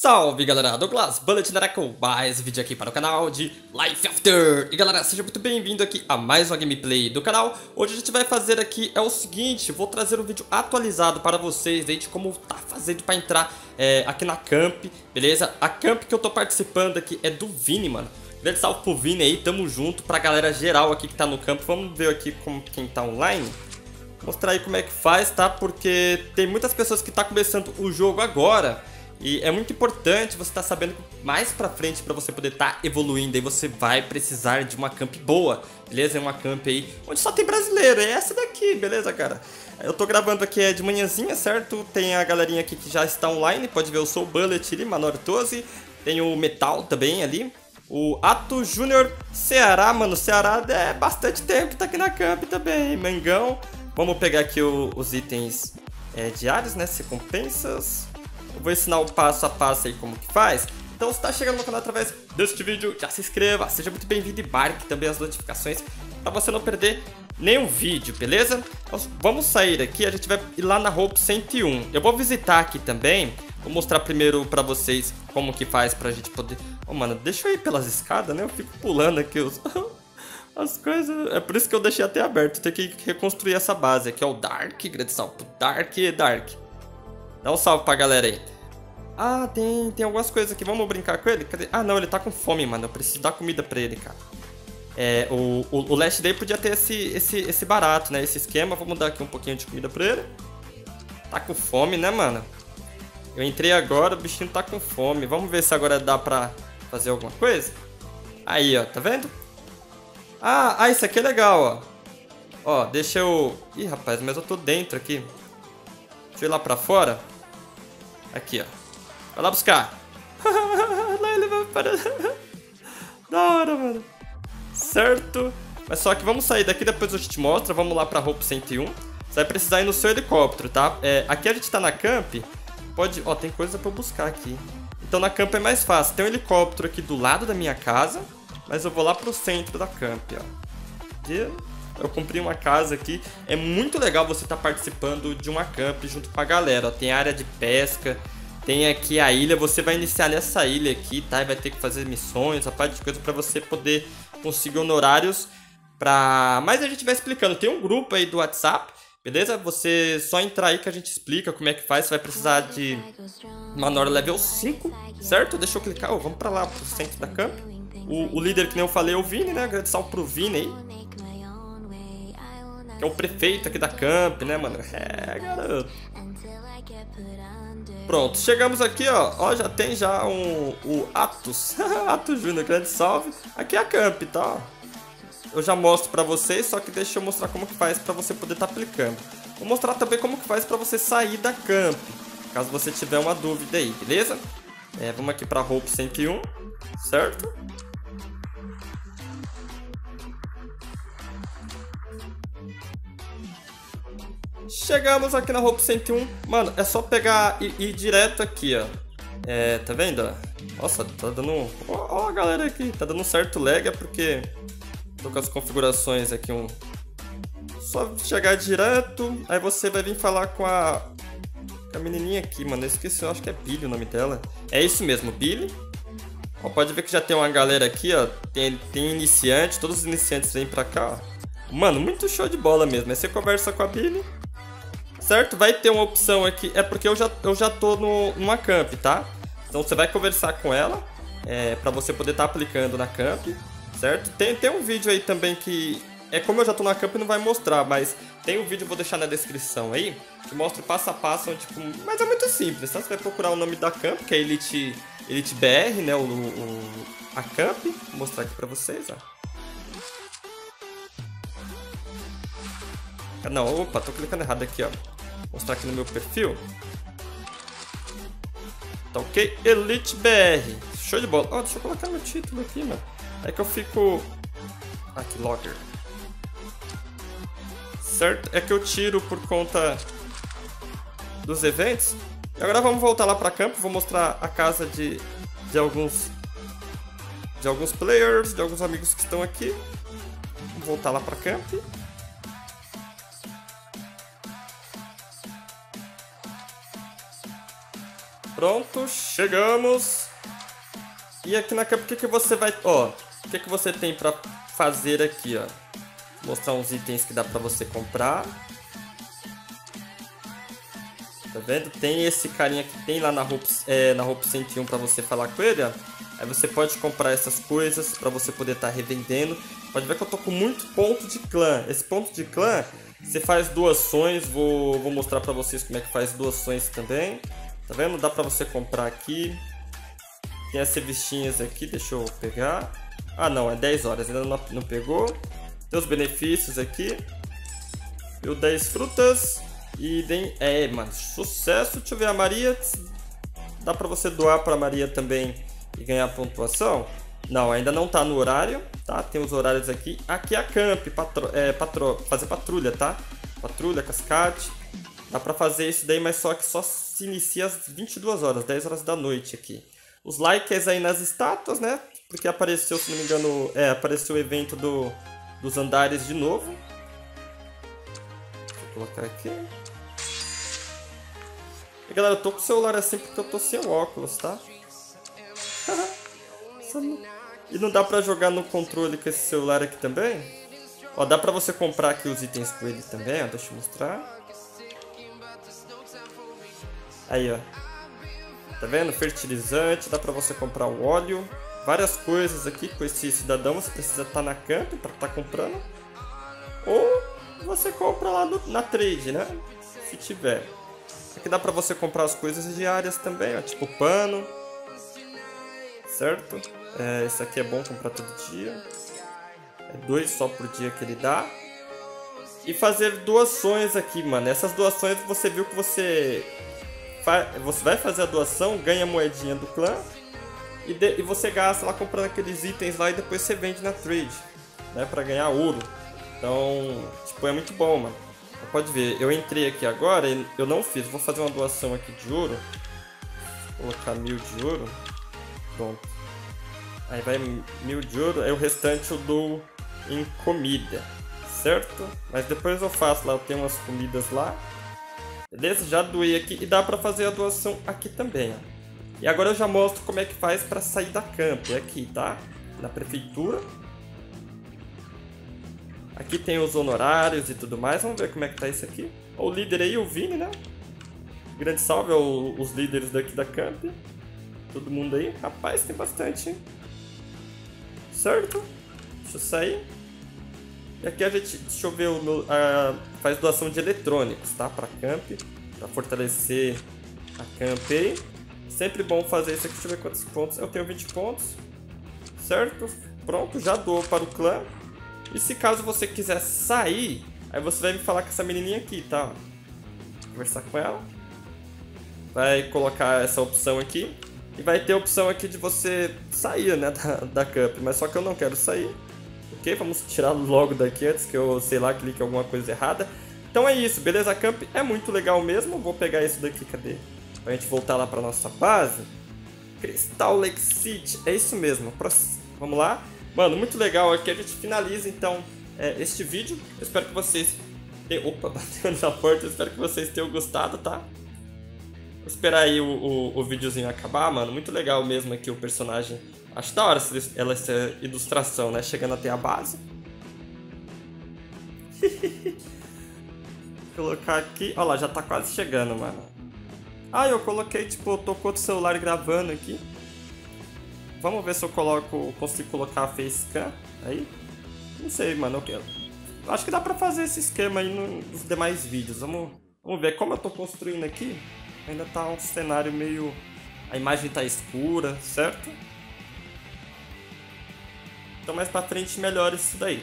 Salve galera, Douglas Bullet Nara com mais vídeo aqui para o canal de Life After. E galera, seja muito bem-vindo aqui a mais uma gameplay do canal. Hoje a gente vai fazer aqui é o seguinte, vou trazer um vídeo atualizado para vocês aí de como tá fazendo para entrar é, aqui na camp, beleza? A camp que eu tô participando aqui é do Vini, mano Grande salve pro Vini aí, tamo junto pra galera geral aqui que tá no campo Vamos ver aqui como quem tá online Mostrar aí como é que faz, tá? Porque tem muitas pessoas que tá começando o jogo agora e é muito importante você estar tá sabendo mais pra frente para você poder estar tá evoluindo aí você vai precisar de uma camp boa, beleza? É uma camp aí onde só tem brasileiro, é essa daqui, beleza, cara? Eu tô gravando aqui é de manhãzinha, certo? Tem a galerinha aqui que já está online, pode ver o Soul Bullet ali, Manor 12, tem o Metal também ali, o Ato Júnior Ceará, mano, Ceará é bastante tempo que tá aqui na camp também, Mangão. Vamos pegar aqui o, os itens é, diários, né, recompensas, eu vou ensinar o passo a passo aí como que faz. Então se tá chegando no canal através deste vídeo, já se inscreva, seja muito bem-vindo e marque também as notificações para você não perder nenhum vídeo, beleza? Então, vamos sair aqui, a gente vai ir lá na Hope 101. Eu vou visitar aqui também, vou mostrar primeiro para vocês como que faz pra gente poder... Oh, mano, deixa eu ir pelas escadas, né? Eu fico pulando aqui os... as coisas... É por isso que eu deixei até aberto, tem que reconstruir essa base aqui, ó, o Dark, grande salto, Dark e Dark. Dá um salve pra galera aí. Ah, tem, tem algumas coisas aqui. Vamos brincar com ele? Cadê? Ah, não, ele tá com fome, mano. Eu preciso dar comida pra ele, cara. É, o, o, o Last Day podia ter esse, esse, esse barato, né? Esse esquema. Vamos dar aqui um pouquinho de comida pra ele. Tá com fome, né, mano? Eu entrei agora, o bichinho tá com fome. Vamos ver se agora dá pra fazer alguma coisa. Aí, ó, tá vendo? Ah, ah, isso aqui é legal, ó. Ó, deixa eu... Ih, rapaz, mas eu tô dentro aqui. Deixa eu ir lá pra fora. Aqui, ó. Vai lá buscar. lá ele vai da hora, mano. Certo. Mas só que vamos sair daqui, depois eu te mostro. Vamos lá pra Hope 101. Você vai precisar ir no seu helicóptero, tá? É, aqui a gente tá na camp. Pode... Ó, tem coisa pra eu buscar aqui. Então na camp é mais fácil. Tem um helicóptero aqui do lado da minha casa. Mas eu vou lá pro centro da camp, ó. E eu comprei uma casa aqui. É muito legal você estar tá participando de uma camp junto com a galera. Ó, tem área de pesca, tem aqui a ilha. Você vai iniciar nessa ilha aqui, tá? E vai ter que fazer missões, a parte de coisa para você poder conseguir honorários pra... Mas a gente vai explicando. Tem um grupo aí do WhatsApp, beleza? Você só entrar aí que a gente explica como é que faz. Você vai precisar de Manor level 5, certo? Deixa eu clicar. Oh, vamos pra lá, pro centro da camp. O, o líder que nem eu falei é o Vini, né? Agradecer pro Vini aí que é o prefeito aqui da camp, né, mano? É, garoto. Pronto, chegamos aqui, ó. Ó, já tem já um, o Atos. Atos Júnior, grande salve. Aqui é a camp, tá? Eu já mostro pra vocês, só que deixa eu mostrar como que faz pra você poder estar tá aplicando. Vou mostrar também como que faz pra você sair da camp, caso você tiver uma dúvida aí, beleza? É, vamos aqui pra Hope 101, certo? Chegamos aqui na Hope 101. Mano, é só pegar e ir direto aqui, ó. É, tá vendo? Nossa, tá dando... Ó, a galera aqui. Tá dando um certo lag, é porque... Tô com as configurações aqui, um... Só chegar direto, aí você vai vir falar com a... Com a menininha aqui, mano. Eu esqueci, eu acho que é Billy o nome dela. É isso mesmo, Billy. Ó, pode ver que já tem uma galera aqui, ó. Tem, tem iniciante, todos os iniciantes vêm pra cá, ó. Mano, muito show de bola mesmo. Aí você conversa com a Billy certo? Vai ter uma opção aqui, é porque eu já, eu já tô no, numa camp, tá? Então você vai conversar com ela, é, para você poder estar tá aplicando na camp, certo? Tem, tem um vídeo aí também que, é como eu já tô na camp não vai mostrar, mas tem um vídeo, vou deixar na descrição aí, que mostra o passo a passo, tipo, mas é muito simples, tá? Você vai procurar o nome da camp, que é Elite, Elite BR, né, o, o a camp, vou mostrar aqui pra vocês, ó. Não, opa, tô clicando errado aqui, ó mostrar aqui no meu perfil. Tá ok? Elite BR. Show de bola. Oh, deixa eu colocar meu título aqui, mano. É que eu fico... Aqui, logger. Certo? É que eu tiro por conta dos eventos. E agora vamos voltar lá pra campo, vou mostrar a casa de, de alguns de alguns players, de alguns amigos que estão aqui. Vou voltar lá pra camp. Pronto, chegamos. E aqui na camp, o que, que você vai... Ó, o que, que você tem pra fazer aqui, ó? Vou mostrar uns itens que dá pra você comprar. Tá vendo? Tem esse carinha que tem lá na Hope, é, na Hope 101 pra você falar com ele, ó. Aí você pode comprar essas coisas para você poder estar tá revendendo. Pode ver que eu tô com muito ponto de clã. Esse ponto de clã, você faz doações. Vou, vou mostrar para vocês como é que faz doações também. Tá vendo? Dá para você comprar aqui. Tem as revistinhas aqui, deixa eu pegar. Ah não, é 10 horas, ainda não, não pegou. Tem os benefícios aqui. Deu 10 frutas. E tem... É, mano, sucesso. Deixa eu ver a Maria. Dá pra você doar pra Maria também e ganhar pontuação? Não, ainda não tá no horário, tá? Tem os horários aqui. Aqui é a camp, patro, é, patro, fazer patrulha, tá? Patrulha, cascate. Dá pra fazer isso daí, mas só que só se inicia às 22 horas, 10 horas da noite aqui. Os likes aí nas estátuas, né? Porque apareceu, se não me engano, é, apareceu o evento do, dos andares de novo. Eu colocar aqui. E galera, eu tô com o celular assim porque eu tô sem óculos, tá? e não dá pra jogar no controle com esse celular aqui também? Ó, dá pra você comprar aqui os itens com ele também, ó. Deixa eu mostrar. Aí, ó. Tá vendo? Fertilizante, dá pra você comprar o óleo. Várias coisas aqui com esse cidadão. Você precisa estar tá na camp pra estar tá comprando. Ou você compra lá no, na trade, né? Se tiver. Aqui dá pra você comprar as coisas diárias também, ó. Tipo pano certo? É, esse aqui é bom comprar todo dia. É dois só por dia que ele dá. E fazer doações aqui, mano. Essas doações você viu que você... Você vai fazer a doação, ganha a moedinha do clã. E, e você gasta lá comprando aqueles itens lá e depois você vende na trade. Né, pra ganhar ouro. Então, tipo, é muito bom, mano. Pode ver, eu entrei aqui agora e eu não fiz. Vou fazer uma doação aqui de ouro. Vou colocar mil de ouro. Pronto. Aí vai mil de ouro, aí o restante eu dou em comida, certo? Mas depois eu faço lá, eu tenho umas comidas lá. Beleza? Já doei aqui e dá pra fazer a doação aqui também. E agora eu já mostro como é que faz pra sair da camp, é aqui, tá? Na prefeitura. Aqui tem os honorários e tudo mais, vamos ver como é que tá isso aqui. O líder aí, o Vini, né? Grande salve aos líderes daqui da camp. Todo mundo aí. Rapaz, tem bastante, hein? Certo? Deixa eu sair. E aqui a gente, deixa eu ver, o meu, faz doação de eletrônicos, tá? Pra camp, pra fortalecer a camp aí. Sempre bom fazer isso aqui, deixa eu ver quantos pontos. Eu tenho 20 pontos, certo? Pronto, já dou para o clã. E se caso você quiser sair, aí você vai me falar com essa menininha aqui, tá? Conversar com ela. Vai colocar essa opção aqui. E vai ter a opção aqui de você sair, né, da, da Cup. Mas só que eu não quero sair. Ok? Vamos tirar logo daqui antes que eu, sei lá, clique alguma coisa errada. Então é isso, beleza? Camp é muito legal mesmo. Vou pegar isso daqui, cadê? Pra gente voltar lá pra nossa base. Crystal Lake City, é isso mesmo. Vamos lá. Mano, muito legal. Aqui a gente finaliza, então, é, este vídeo. Eu espero que vocês... Opa, bateu na porta. Eu espero que vocês tenham gostado, tá? Vou esperar aí o, o, o videozinho acabar, mano. Muito legal mesmo aqui o personagem. Acho da hora ela essa ilustração, né? Chegando até a base. colocar aqui. Olha lá, já tá quase chegando, mano. Ah, eu coloquei, tipo, eu tô com outro celular gravando aqui. Vamos ver se eu coloco, consigo colocar a facecam aí. Não sei, mano. Eu acho que dá pra fazer esse esquema aí nos demais vídeos. Vamos, vamos ver como eu tô construindo aqui ainda tá um cenário meio. A imagem tá escura, certo? Então mais pra frente melhora isso daí.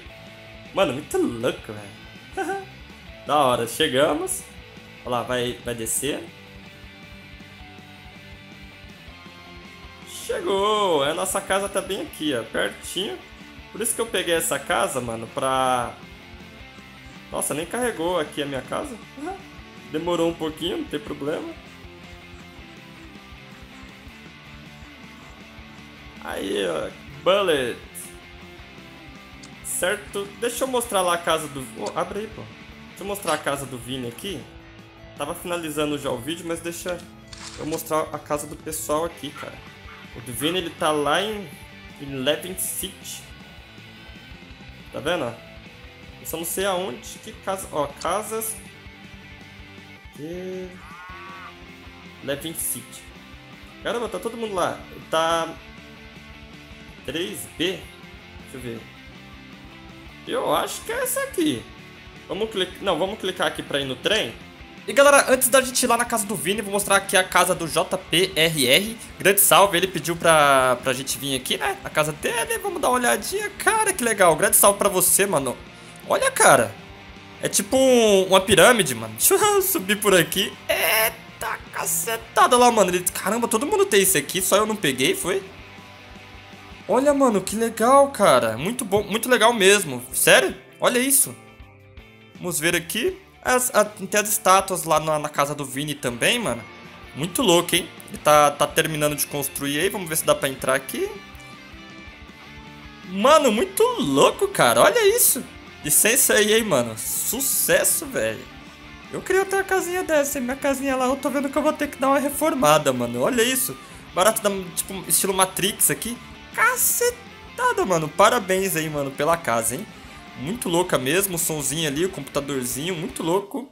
Mano, muito louco, velho. da hora, chegamos. Olha lá, vai, vai descer. Chegou! É, a nossa casa tá bem aqui, ó, pertinho. Por isso que eu peguei essa casa, mano, pra... Nossa, nem carregou aqui a minha casa. Demorou um pouquinho, não tem problema. Aí, ó, bullet. Certo? Deixa eu mostrar lá a casa do... Oh, abre aí, pô. Deixa eu mostrar a casa do Vini aqui. Tava finalizando já o vídeo, mas deixa eu mostrar a casa do pessoal aqui, cara. O do Vini, ele tá lá em, em City. Tá vendo? Eu só não sei aonde, que casa... Ó, casas... E... City. Caramba, tá todo mundo lá. Tá... 3B? Deixa eu ver. Eu acho que é essa aqui. Vamos clicar... Não, vamos clicar aqui pra ir no trem. E galera, antes da gente ir lá na casa do Vini, vou mostrar aqui a casa do JPRR. Grande salve, ele pediu pra, pra gente vir aqui, né? Na casa dele, vamos dar uma olhadinha. Cara, que legal. Grande salve pra você, mano. Olha, cara. É tipo um, uma pirâmide, mano. Deixa eu subir por aqui. Eita, cacetada lá, mano. Ele, caramba, todo mundo tem isso aqui, só eu não peguei, foi? Olha, mano, que legal, cara. Muito bom, muito legal mesmo. Sério? Olha isso. Vamos ver aqui. As, a, tem as estátuas lá na, na, casa do Vini também, mano. Muito louco, hein? Ele tá, tá terminando de construir aí. Vamos ver se dá pra entrar aqui. Mano, muito louco, cara. Olha isso. Licença aí, hein, mano. Sucesso, velho. Eu queria ter uma casinha dessa. Minha casinha lá, eu tô vendo que eu vou ter que dar uma reformada, mano. Olha isso. Barato, da, tipo, estilo Matrix aqui. Cacetada, mano. Parabéns aí, mano, pela casa, hein? Muito louca mesmo, o somzinho ali, o computadorzinho, muito louco.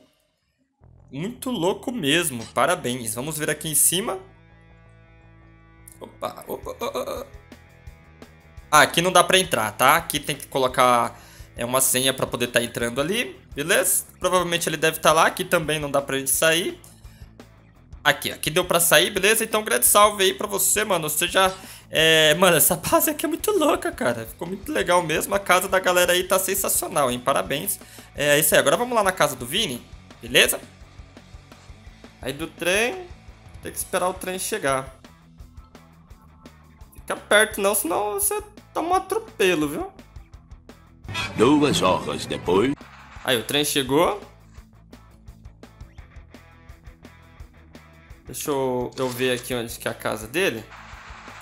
Muito louco mesmo, parabéns. Vamos ver aqui em cima. Opa, opa, opa. Ah, aqui não dá pra entrar, tá? Aqui tem que colocar é uma senha pra poder estar tá entrando ali, beleza? Provavelmente ele deve estar tá lá, aqui também não dá pra gente sair. Aqui, aqui deu pra sair, beleza? Então, grande salve aí pra você, mano. Já é, mano, essa base aqui é muito louca, cara. Ficou muito legal mesmo. A casa da galera aí tá sensacional, hein? Parabéns. É isso aí. Agora vamos lá na casa do Vini, beleza? Aí do trem, tem que esperar o trem chegar. Fica perto não, senão você toma um atropelo, viu? Duas horas depois... Aí o trem chegou. Deixa eu, eu ver aqui onde que é a casa dele.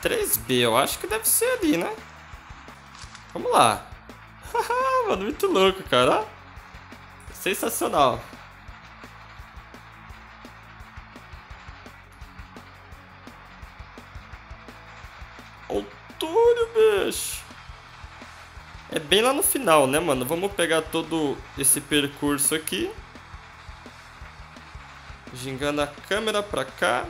3B, eu acho que deve ser ali, né? Vamos lá. Mano, muito louco, cara. Sensacional. Antônio, bicho. É bem lá no final, né, mano? Vamos pegar todo esse percurso aqui. Gingando a câmera pra cá.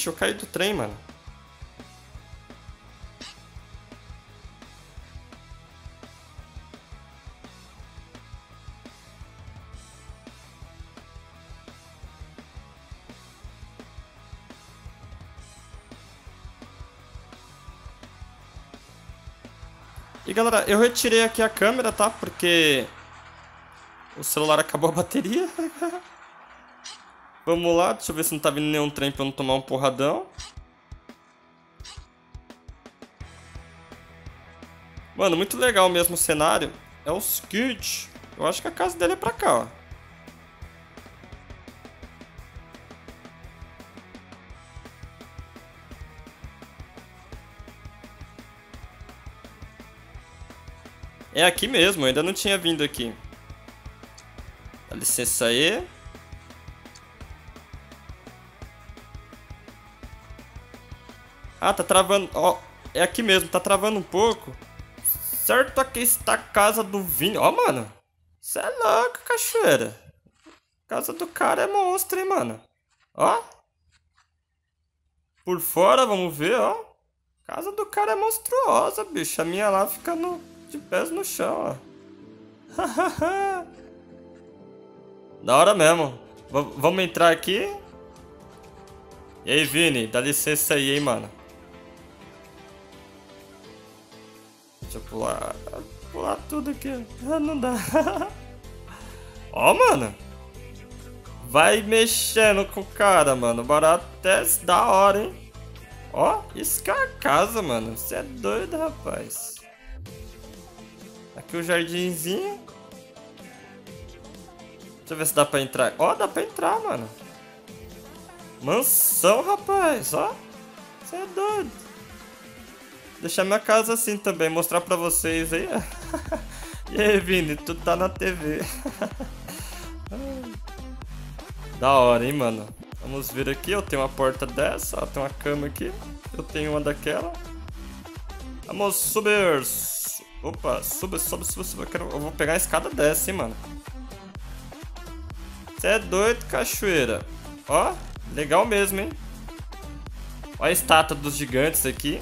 Vixe, eu caí do trem, mano. E galera, eu retirei aqui a câmera, tá? Porque o celular acabou a bateria. Vamos lá, deixa eu ver se não tá vindo nenhum trem pra eu não tomar um porradão. Mano, muito legal mesmo o cenário. É o seguinte, eu acho que a casa dele é pra cá, ó. É aqui mesmo, eu ainda não tinha vindo aqui. Dá licença aí. Ah, tá travando. Ó, é aqui mesmo, tá travando um pouco. Certo, aqui está a casa do Vini. Ó, mano. Cê é louco, cachoeira. Casa do cara é monstro, hein, mano. Ó. Por fora, vamos ver, ó. Casa do cara é monstruosa, bicho. A minha lá fica no, de pés no chão, ó. da hora mesmo. V vamos entrar aqui. E aí, Vini, dá licença aí, hein, mano. Deixa eu pular. Pular tudo aqui. Ah, não dá. Ó, mano. Vai mexendo com o cara, mano. Barato até da hora, hein? Ó, isso que é a casa, mano. Você é doido, rapaz. Aqui o jardinzinho. Deixa eu ver se dá pra entrar. Ó, dá pra entrar, mano. Mansão, rapaz. Ó. Você é doido. Deixar minha casa assim também. Mostrar pra vocês aí. e aí, Vini? Tu tá na TV. da hora, hein, mano. Vamos ver aqui. Eu tenho uma porta dessa. Ó, tem uma cama aqui. Eu tenho uma daquela. Vamos subir. Opa, suba, sobe, sobe, sobe. Eu, quero... eu vou pegar a escada dessa, hein, mano. Você é doido, cachoeira. Ó, legal mesmo, hein? Ó a estátua dos gigantes aqui.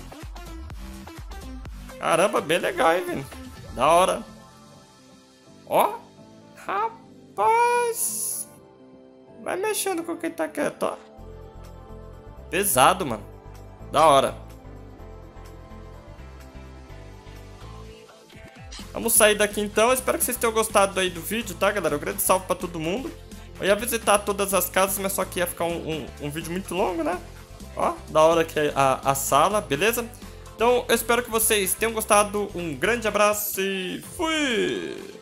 Caramba, bem legal, hein, velho? Da hora. Ó. Rapaz. Vai mexendo com quem tá quieto, ó. Pesado, mano. Da hora. Vamos sair daqui então. Espero que vocês tenham gostado aí do vídeo, tá, galera? Um grande salve pra todo mundo. Eu ia visitar todas as casas, mas só que ia ficar um, um, um vídeo muito longo, né? Ó, da hora que é a, a sala, beleza? Então, eu espero que vocês tenham gostado. Um grande abraço e fui!